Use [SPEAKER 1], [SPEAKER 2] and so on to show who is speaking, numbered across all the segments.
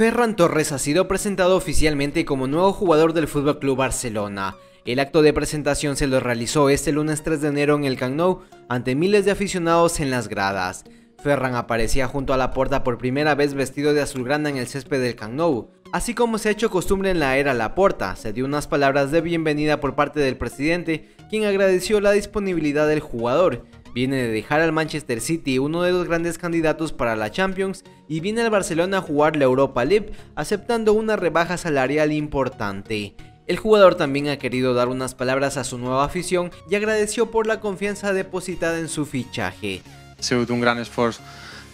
[SPEAKER 1] Ferran Torres ha sido presentado oficialmente como nuevo jugador del FC Barcelona. El acto de presentación se lo realizó este lunes 3 de enero en el Camp Nou ante miles de aficionados en las gradas. Ferran aparecía junto a la puerta por primera vez vestido de azulgrana en el césped del Camp Nou. Así como se ha hecho costumbre en la era Laporta, se dio unas palabras de bienvenida por parte del presidente, quien agradeció la disponibilidad del jugador Viene de dejar al Manchester City, uno de los grandes candidatos para la Champions, y viene al Barcelona a jugar la Europa League, aceptando una rebaja salarial importante. El jugador también ha querido dar unas palabras a su nueva afición y agradeció por la confianza depositada en su fichaje.
[SPEAKER 2] Ha sido un gran esfuerzo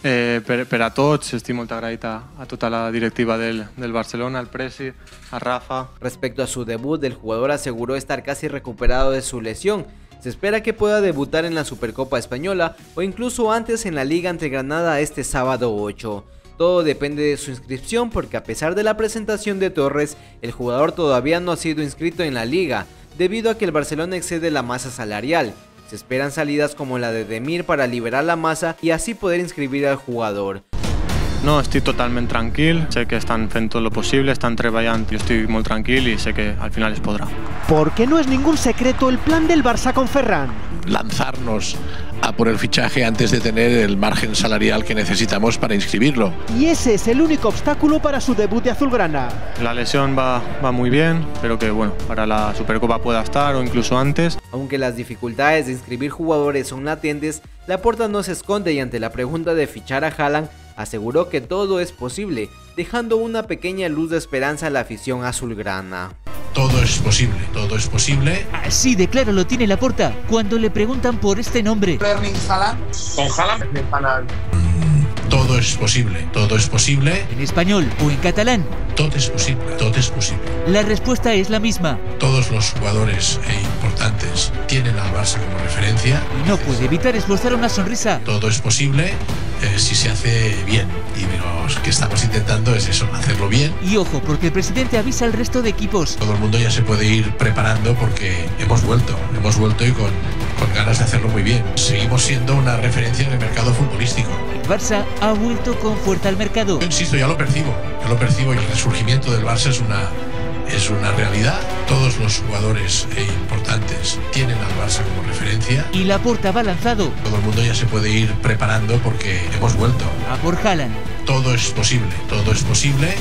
[SPEAKER 2] eh, per, a tots. Estic molt agraït a, a tota la directiva del, del Barcelona, al Presi, a Rafa.
[SPEAKER 1] Respecto a su debut, el jugador aseguró estar casi recuperado de su lesión se espera que pueda debutar en la Supercopa Española o incluso antes en la Liga ante Granada este sábado 8. Todo depende de su inscripción porque a pesar de la presentación de Torres, el jugador todavía no ha sido inscrito en la liga, debido a que el Barcelona excede la masa salarial. Se esperan salidas como la de Demir para liberar la masa y así poder inscribir al jugador.
[SPEAKER 2] No, estoy totalmente tranquilo. Sé que están haciendo todo lo posible, están trabajando. Yo estoy muy tranquilo y sé que al final les podrá.
[SPEAKER 3] Porque no es ningún secreto el plan del Barça con Ferran.
[SPEAKER 4] Lanzarnos a por el fichaje antes de tener el margen salarial que necesitamos para inscribirlo.
[SPEAKER 3] Y ese es el único obstáculo para su debut de azulgrana.
[SPEAKER 2] La lesión va, va muy bien, pero que bueno, para la Supercopa pueda estar o incluso antes.
[SPEAKER 1] Aunque las dificultades de inscribir jugadores son latentes, la puerta no se esconde y ante la pregunta de fichar a Haaland, aseguró que todo es posible, dejando una pequeña luz de esperanza a la afición azulgrana.
[SPEAKER 4] Todo es posible, todo es posible.
[SPEAKER 3] Así de claro lo tiene la puerta cuando le preguntan por este nombre.
[SPEAKER 4] Con Haaland. Todo es posible, todo es posible.
[SPEAKER 3] ¿En español o en catalán?
[SPEAKER 4] Todo es posible, todo es posible.
[SPEAKER 3] La respuesta es la misma.
[SPEAKER 4] Todos los jugadores e importantes tienen al Barça como referencia.
[SPEAKER 3] Y no puede evitar esbozar una sonrisa.
[SPEAKER 4] Todo es posible eh, si se hace bien. Y lo que estamos intentando es eso, hacerlo bien.
[SPEAKER 3] Y ojo, porque el presidente avisa al resto de equipos.
[SPEAKER 4] Todo el mundo ya se puede ir preparando porque hemos vuelto, hemos vuelto y con, con ganas de hacerlo muy bien. Seguimos siendo una referencia en el mercado futbolístico.
[SPEAKER 3] Barça ha vuelto con fuerza al mercado.
[SPEAKER 4] Yo insisto, ya lo percibo, ya lo percibo y el resurgimiento del Barça es una, es una realidad. Todos los jugadores e importantes tienen Barça como referencia.
[SPEAKER 3] Y la puerta va lanzado.
[SPEAKER 4] Todo el mundo ya se puede ir preparando porque hemos vuelto.
[SPEAKER 3] A por Haaland.
[SPEAKER 4] Todo es posible, todo es posible.